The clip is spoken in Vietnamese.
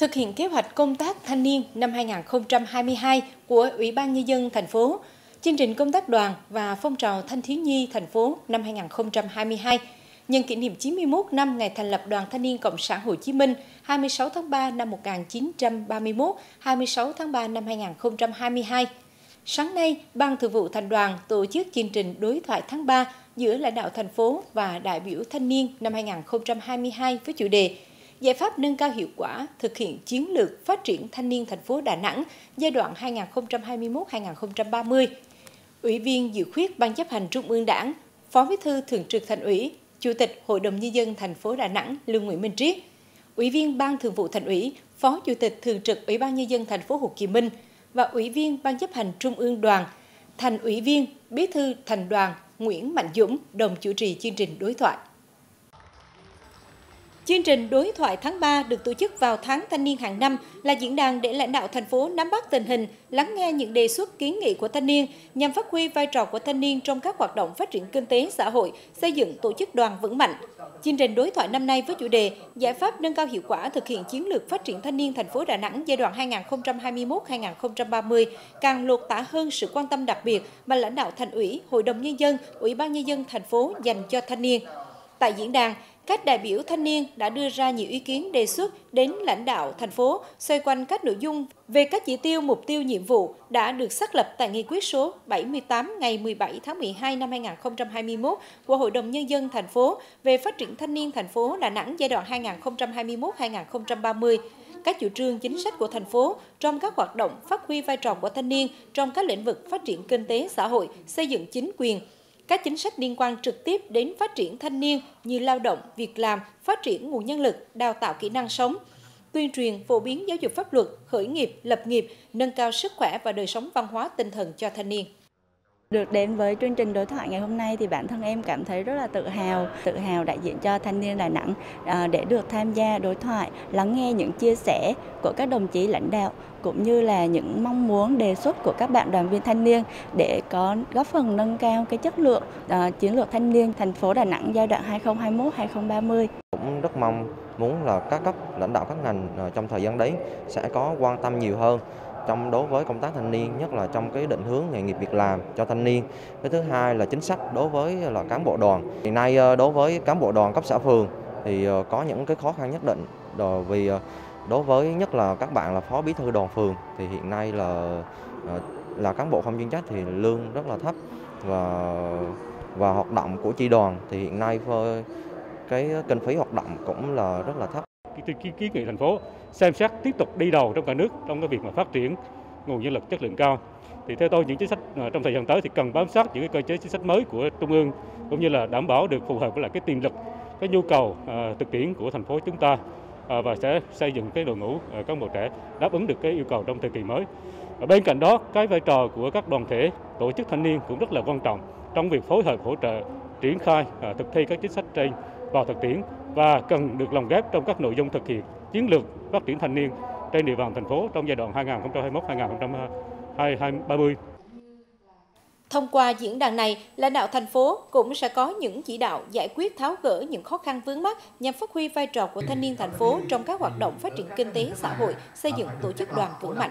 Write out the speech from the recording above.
Thực hiện kế hoạch công tác thanh niên năm 2022 của Ủy ban Nhân dân thành phố, chương trình công tác đoàn và phong trào thanh thiếu nhi thành phố năm 2022 nhân kỷ niệm 91 năm ngày thành lập Đoàn Thanh niên Cộng sản Hồ Chí Minh 26 tháng 3 năm 1931, 26 tháng 3 năm 2022. Sáng nay, Ban Thường vụ Thành đoàn tổ chức chương trình đối thoại tháng 3 giữa lãnh đạo thành phố và đại biểu thanh niên năm 2022 với chủ đề giải pháp nâng cao hiệu quả thực hiện chiến lược phát triển thanh niên thành phố Đà Nẵng giai đoạn 2021-2030. Ủy viên dự khuyết Ban chấp hành Trung ương Đảng, Phó Bí thư Thường trực Thành ủy, Chủ tịch Hội đồng nhân dân thành phố Đà Nẵng Lương Nguyễn Minh Triết, Ủy viên Ban Thường vụ Thành ủy, Phó Chủ tịch Thường trực Ủy ban nhân dân thành phố Hồ Chí Minh và Ủy viên Ban chấp hành Trung ương Đoàn, Thành ủy viên, Bí thư Thành đoàn Nguyễn Mạnh Dũng đồng chủ trì chương trình đối thoại. Chương trình đối thoại tháng 3 được tổ chức vào tháng thanh niên hàng năm là diễn đàn để lãnh đạo thành phố nắm bắt tình hình, lắng nghe những đề xuất kiến nghị của thanh niên nhằm phát huy vai trò của thanh niên trong các hoạt động phát triển kinh tế xã hội, xây dựng tổ chức đoàn vững mạnh. Chương trình đối thoại năm nay với chủ đề Giải pháp nâng cao hiệu quả thực hiện chiến lược phát triển thanh niên thành phố Đà Nẵng giai đoạn 2021-2030 càng lột tả hơn sự quan tâm đặc biệt mà lãnh đạo thành ủy, hội đồng nhân dân, ủy ban nhân dân thành phố dành cho thanh niên. Tại diễn đàn, các đại biểu thanh niên đã đưa ra nhiều ý kiến đề xuất đến lãnh đạo thành phố xoay quanh các nội dung về các chỉ tiêu, mục tiêu, nhiệm vụ đã được xác lập tại nghị quyết số 78 ngày 17 tháng 12 năm 2021 của Hội đồng Nhân dân thành phố về phát triển thanh niên thành phố Đà Nẵng giai đoạn 2021-2030 các chủ trương chính sách của thành phố trong các hoạt động phát huy vai trò của thanh niên trong các lĩnh vực phát triển kinh tế xã hội, xây dựng chính quyền, các chính sách liên quan trực tiếp đến phát triển thanh niên như lao động, việc làm, phát triển nguồn nhân lực, đào tạo kỹ năng sống, tuyên truyền phổ biến giáo dục pháp luật, khởi nghiệp, lập nghiệp, nâng cao sức khỏe và đời sống văn hóa tinh thần cho thanh niên. Được đến với chương trình đối thoại ngày hôm nay thì bản thân em cảm thấy rất là tự hào, tự hào đại diện cho thanh niên Đà Nẵng à, để được tham gia đối thoại, lắng nghe những chia sẻ của các đồng chí lãnh đạo cũng như là những mong muốn đề xuất của các bạn đoàn viên thanh niên để có góp phần nâng cao cái chất lượng uh, chiến lược thanh niên thành phố Đà Nẵng giai đoạn 2021-2030. Cũng rất mong muốn là các cấp lãnh đạo các ngành à, trong thời gian đấy sẽ có quan tâm nhiều hơn trong đối với công tác thanh niên, nhất là trong cái định hướng nghề nghiệp việc làm cho thanh niên. Cái thứ hai là chính sách đối với là cán bộ đoàn. Hiện nay ờ, đối với cán bộ đoàn cấp xã phường thì ờ, có những cái khó khăn nhất định. Rồi vì ờ, đối với nhất là các bạn là phó bí thư đoàn phường thì hiện nay là là cán bộ không chuyên trách thì lương rất là thấp và và hoạt động của chi đoàn thì hiện nay cái kinh phí hoạt động cũng là rất là thấp. Kiến ký nghị thành phố xem xét tiếp tục đi đầu trong cả nước trong cái việc mà phát triển nguồn nhân lực chất lượng cao. Thì theo tôi những chính sách à, trong thời gian tới thì cần bám sát những cái cơ chế chính sách mới của trung ương cũng như là đảm bảo được phù hợp với lại cái tiềm lực, cái nhu cầu uh, thực tiễn của thành phố chúng ta À, và sẽ xây dựng cái đội ngũ à, cán bộ trẻ đáp ứng được cái yêu cầu trong thời kỳ mới. Bên cạnh đó, cái vai trò của các đoàn thể, tổ chức thanh niên cũng rất là quan trọng trong việc phối hợp hỗ trợ triển khai à, thực thi các chính sách trên vào thực tiễn và cần được lồng ghép trong các nội dung thực hiện chiến lược phát triển thanh niên trên địa bàn thành phố trong giai đoạn 2021-2030. Thông qua diễn đàn này, lãnh đạo thành phố cũng sẽ có những chỉ đạo giải quyết tháo gỡ những khó khăn vướng mắt nhằm phát huy vai trò của thanh niên thành phố trong các hoạt động phát triển kinh tế xã hội, xây dựng tổ chức đoàn vững mạnh.